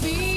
feet.